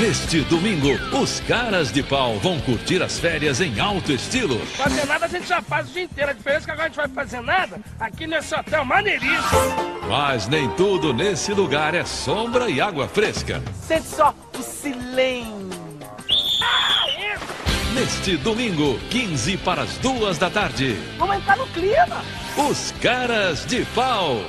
Neste domingo, os caras de pau vão curtir as férias em alto estilo. Fazer nada a gente já faz o dia inteiro. A diferença é que agora a gente vai fazer nada aqui nesse hotel maneiríssimo. Mas nem tudo nesse lugar é sombra e água fresca. Sente só o silêncio. Neste domingo, 15 para as duas da tarde, Vamos entrar no clima. os caras de pau.